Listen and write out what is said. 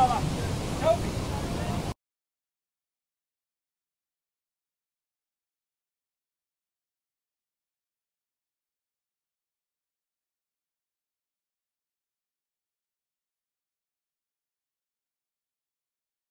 Java. Nope.